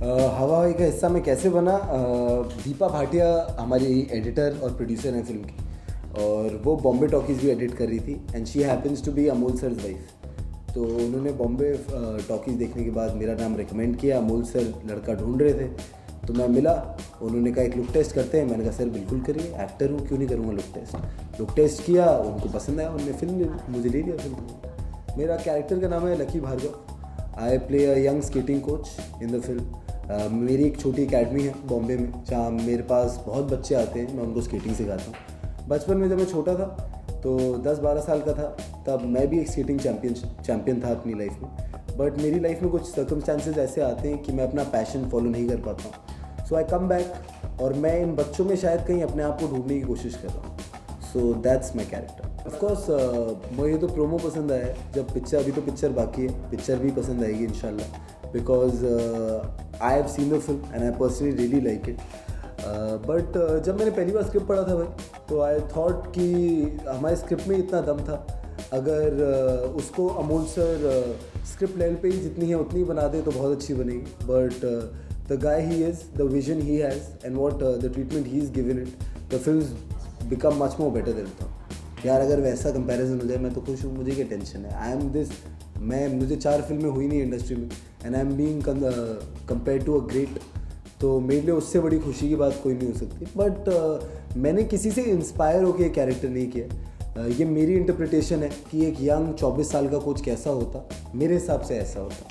हवा का हिस्सा में कैसे बना? दीपा भाटिया हमारी एडिटर और प्रोड्यूसर हैं फ़िल्म की। और वो बॉम्बे टॉकीज़ भी एडिट कर रही थी। And she happens to be Amol sir wife तो उन्होंने बॉम्बे टॉकीज़ देखने के बाद मेरा नाम रिकमेंड किया। अमोल सर लड़का ढूंढ रहे थे। तो मैं मिला। उन्होंने कहा, एक लुक टेस्ट करते हैं। मैंने कहा, सर, बिल्कुल करिए। एक्टर हूँ, क्यों नहीं करूँगा लुक टेस्ट लुक टेस्ट किया। उनको पसंद आया। उन्होंने फ़िल्म मुझे ले लिया फ़िल्म। मेरा कैरेक्टर का नाम है Lucky Bhargava I play a young skating coach in the film मेरी एक छोटी अकेडमी है बॉम्बे में, जहाँ मेरे पास बहुत बच्चे आते हैं, मैं उनको स्केटिंग सिखाता हूँ। बचपन में जब मैं छोटा था तो 10-12 साल का था, तब मैं भी एक स्केटिंग चैम्पियन चैम्पियन था अपनी लाइफ में। बट मेरी लाइफ में कुछ सर्कमस्टांसेस ऐसे आते हैं कि मैं अपना पैशन फॉलो नहीं कर पाता हूँ। सो आई कम बैक और मैं इन बच्चों में शायद कहीं अपने आप को ढूँढने की कोशिश कर रहा हूँ। So that's my character of course मुझे तो प्रोमो पसंद आया जब पिक्चर अभी तो पिक्चर बाकी है। पिक्चर भी पसंद आएगी इन because I have seen the film and I personally really like it but जब मैंने पहली बार स्क्रिप्ट पढ़ा था भाई तो आई थॉट कि हमारे स्क्रिप्ट में इतना दम था। अगर uh, उसको अमोल सर स्क्रिप्ट लेवल पे ही जितनी है उतनी बना दे तो बहुत अच्छी बनेगी। But the guy he is the vision he has and what the treatment he is given it the film become much more better than था यार अगर वैसा कंपैरिजन हो जाए मैं तो खुश हूँ मुझे क्या टेंशन है? आई एम दिस मैं मुझे चार फ़िल्में हुई नहीं इंडस्ट्री में and I am being compare to a great तो मेरे लिए उससे बड़ी खुशी की बात कोई नहीं हो सकती। बट uh, मैंने किसी से इंस्पायर होकर कैरेक्टर नहीं किया। Uh, ये मेरी इंटरप्रिटेशन है कि एक यंग 24 साल का कोच कैसा होता। मेरे हिसाब से ऐसा होता।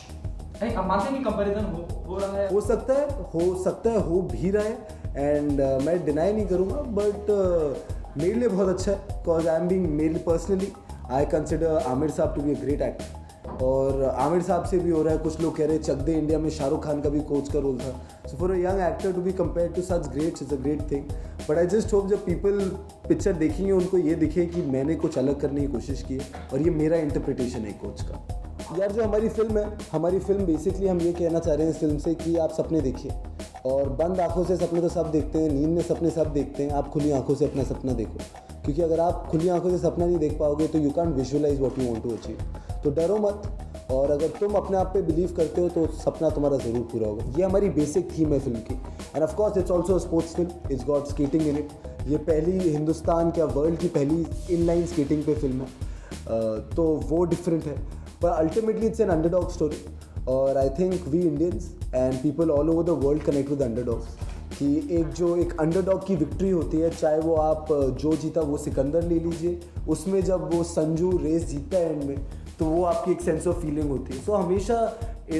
हो, हो रहा है। हो सकता है हो सकता है हो भी रहा है एंड uh, मैं डिनाई नहीं करूँगा बट uh, मेरे लिए बहुत अच्छा है because I am being mail personally I consider Aamir sahab to be a great actor और आमिर साहब से भी हो रहा है, कुछ लोग कह रहे हैं, चक दे इंडिया में शाहरुख खान का भी कोच का रोल था. So for a young actor to be compare to such great is a great thing but I just hope जब पीपल पिक्चर देखेंगे, उनको ये दिखे कि मैंने कुछ अलग करने की कोशिश की है, और ये मेरा इंटरप्रिटेशन है कोच का। यार, जो हमारी फ़िल्म है, हमारी फ़िल्म बेसिकली हम ये कहना चाह रहे हैं इस फ़िल्म से कि आप सपने देखिए। और बंद आँखों से सपने तो सब देखते हैं, नींद में सपने सब देखते हैं, आप खुली आँखों से अपना सपना देखो। क्योंकि अगर आप खुली आँखों से सपना नहीं देख पाओगे तो you can't visualize what you want to achieve तो डरो मत, और अगर तुम अपने आप पे बिलीव करते हो तो सपना तुम्हारा ज़रूर पूरा होगा। ये हमारी बेसिक थीम है फ़िल्म की। And of course it's also sports film it's got skating in it ये पहली हिंदुस्तान क्या वर्ल्ड की पहली इनलाइन स्केटिंग पे फ़िल्म है। तो वो डिफरेंट है। पर ultimately it's an underdog story और I think we Indians and people all over the world connect with underdogs कि एक जो एक अंडरडॉग की विक्ट्री होती है चाहे वो आप जो जीता वो सिकंदर ले लीजिए उसमें जब वो संजू रेस जीतता है एंड में तो वो आपकी एक सेंस ऑफ़ फीलिंग होती है। सो so, हमेशा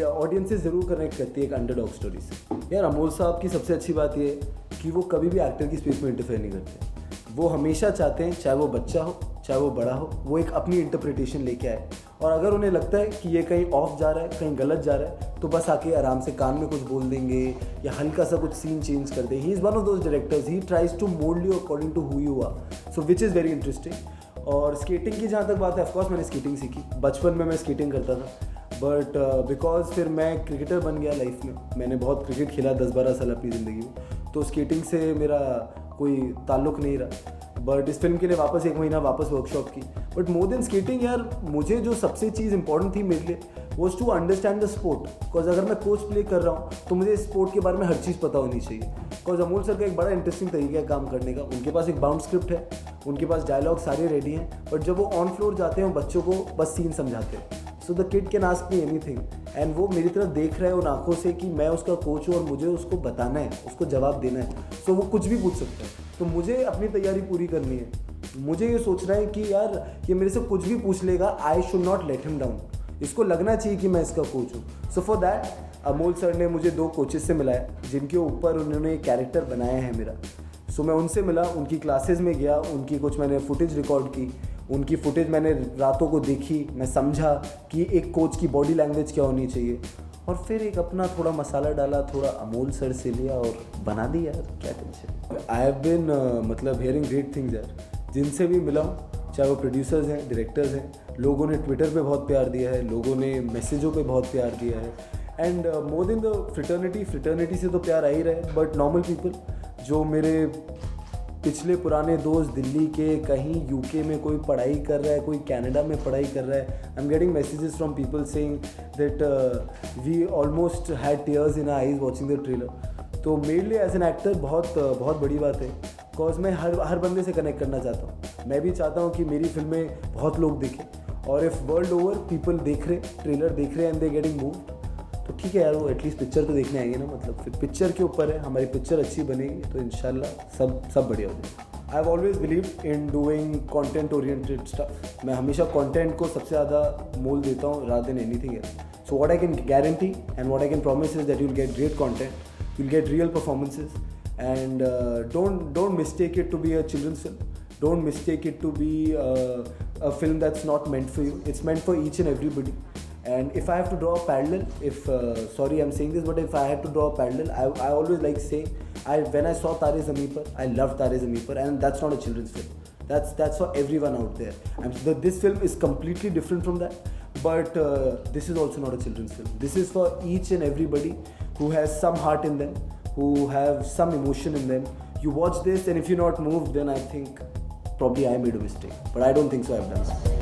ऑडियंस से ज़रूर कनेक्ट करती है एक अंडरडॉग स्टोरी से। यार अमोल साहब की सबसे अच्छी बात ये कि वो कभी भी एक्टर की स्पेस में इंटरफेयर नहीं करते। वो हमेशा चाहते हैं चाहे वो बच्चा हो चाहे वो बड़ा हो वो एक अपनी इंटरप्रिटेशन लेके आए। और अगर उन्हें लगता है कि ये कहीं ऑफ़ जा रहा है कहीं गलत जा रहा है तो बस आके आराम से कान में कुछ बोल देंगे या हल्का सा कुछ सीन चेंज कर दें। He is one of those directors he tries to mould you according to who you are so which is very interesting और स्केटिंग की जहाँ तक बात है ऑफकोर्स मैंने स्केटिंग सीखी। बचपन में मैं स्केटिंग करता था। बट बिकॉज़ uh, फिर मैं क्रिकेटर बन गया लाइफ में मैंने बहुत क्रिकेट खेला दस बारह साल अपनी ज़िंदगी में। तो स्केटिंग से मेरा कोई ताल्लुक नहीं रहा। बट इस फ़िल्म के लिए वापस एक महीना वापस वर्कशॉप की। बट मोर देन स्केटिंग यार, मुझे जो सबसे चीज़ इंपॉर्टेंट थी मेरे लिए was to understand the sport because अगर मैं कोच प्ले कर रहा हूँ तो मुझे स्पोर्ट के बारे में हर चीज़ पता होनी चाहिए। बिकॉज़ अमूल सर का एक बड़ा इंटरेस्टिंग तरीका है काम करने का, उनके पास एक बाउंड स्क्रिप्ट है, उनके पास डायलॉग सारे रेडी हैं बट जब वो ऑन फ्लोर जाते हैं बच्चों को बस सीन समझाते हैं। So the kid can ask me anything and वो मेरी तरफ़ देख रहा है उन आँखों से कि मैं उसका कोच हूँ और मुझे उसको बताना है, उसको जवाब देना है। सो so वो कुछ भी पूछ सकता है। तो मुझे अपनी तैयारी पूरी करनी है। मुझे ये सोचना है कि यार ये मेरे से कुछ भी पूछ लेगा I should not let him down इसको लगना चाहिए कि मैं इसका कोच हूँ। So for that Amol sir ने मुझे दो कोचेस से मिलाया जिनके ऊपर उन्होंने एक कैरेक्टर बनाया है मेरा। सो so, मैं उनसे मिला उनकी क्लासेस में गया उनकी कुछ मैंने फुटेज रिकॉर्ड की उनकी फुटेज मैंने रातों को देखी मैं समझा कि एक कोच की बॉडी लैंग्वेज क्या होनी चाहिए। और फिर एक अपना थोड़ा मसाला डाला, थोड़ा अमूल सर से लिया और बना दिया यार, क्या टेंशन आई हैव बिन मतलब हेयरिंग ग्रेट थिंग्स यार। जिनसे भी मिला हूँ, चाहे वो प्रोड्यूसर्स हैं डायरेक्टर्स हैं, लोगों ने ट्विटर पे बहुत प्यार दिया है, लोगों ने मैसेजों पे बहुत प्यार दिया है। And more than the fraternity fraternity से तो प्यार आ ही रहा है बट नॉर्मल पीपल जो मेरे पिछले पुराने दोस्त दिल्ली के कहीं यूके में कोई पढ़ाई कर रहा है, कोई कनाडा में पढ़ाई कर रहा है। I am getting messages from people saying that we almost had tears in eyes watching the trailer तो मेरे लिए एज एन एक्टर बहुत बहुत बड़ी बात है। बिकॉज़ मैं हर हर बंदे से कनेक्ट करना चाहता हूँ। मैं भी चाहता हूँ कि मेरी फ़िल्में बहुत लोग देखें। और इफ़ वर्ल्ड ओवर पीपल देख रहे ट्रेलर देख रहे एंड दे गेटिंग मूव तो ठीक है यार वो एटलीस्ट पिक्चर तो देखने आएँगे ना मतलब फिर पिक्चर के ऊपर है हमारी पिक्चर अच्छी बनेगी तो इनशाला सब सब बढ़िया हो जाएगा। I always believe in doing content oriented stuff मैं हमेशा कॉन्टेंट को सबसे ज़्यादा मोल देता हूँ रात दिन anything so what I can guarantee and what I can promise is that you'll get great content you'll get real performances uh, don't don't mistake it to be a children's film. Don't mistake it to be uh, a film that's not meant for you. It's meant for each and everybody. And if i have to draw a parallel if uh, sorry i'm saying this but if i have to draw a parallel i, I always like saying I, when i saw tare zameen i loved tare zameen and that's not a children's film that's that's for everyone out there and the, this film is completely different from that but uh, this is also not a children's film this is for each and everybody who has some heart in them who have some emotion in them. You watch this, and if you're not moved, then I think probably I made a mistake. But I don't think so, I've done that.